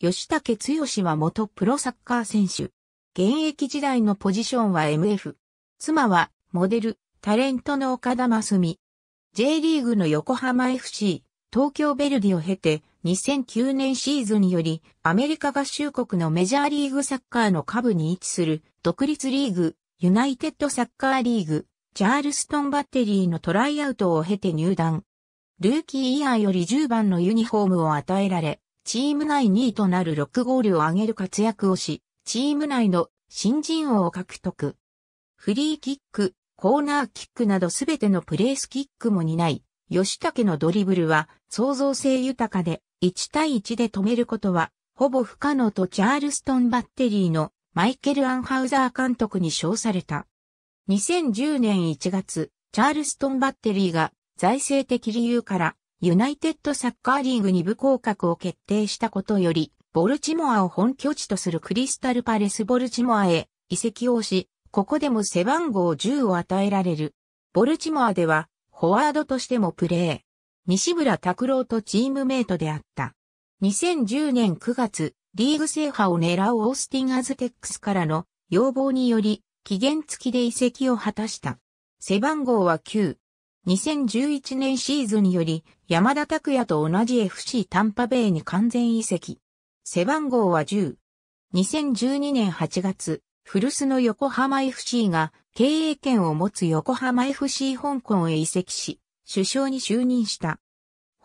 吉武剛は元プロサッカー選手。現役時代のポジションは MF。妻はモデル、タレントの岡田真澄。J リーグの横浜 FC、東京ベルディを経て2009年シーズンよりアメリカ合衆国のメジャーリーグサッカーの下部に位置する独立リーグ、ユナイテッドサッカーリーグ、チャールストンバッテリーのトライアウトを経て入団。ルーキーイヤーより10番のユニフォームを与えられ、チーム内2位となる6ゴールを挙げる活躍をし、チーム内の新人王を獲得。フリーキック、コーナーキックなどすべてのプレースキックも担い、吉武のドリブルは創造性豊かで、1対1で止めることは、ほぼ不可能とチャールストンバッテリーのマイケル・アンハウザー監督に称された。2010年1月、チャールストンバッテリーが財政的理由からユナイテッドサッカーリーグに部降格を決定したことより、ボルチモアを本拠地とするクリスタルパレスボルチモアへ移籍をし、ここでも背番号10を与えられる。ボルチモアでは、フォワードとしてもプレー。西村拓郎とチームメイトであった。2010年9月、リーグ制覇を狙うオースティン・アズテックスからの要望により、期限付きで移籍を果たした。背番号は9。2011年シーズンにより山田拓也と同じ FC タンパベイに完全移籍。背番号は10。2012年8月、古巣の横浜 FC が経営権を持つ横浜 FC 香港へ移籍し、首相に就任した。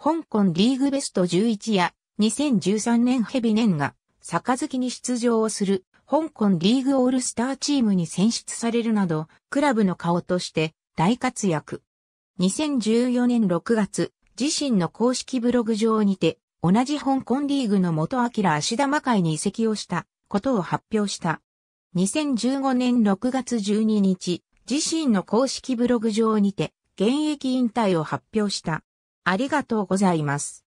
香港リーグベスト11や2013年ヘビネンが杯に出場をする香港リーグオールスターチームに選出されるなど、クラブの顔として大活躍。2014年6月、自身の公式ブログ上にて、同じ香港リーグの元明芦田魔界に移籍をしたことを発表した。2015年6月12日、自身の公式ブログ上にて、現役引退を発表した。ありがとうございます。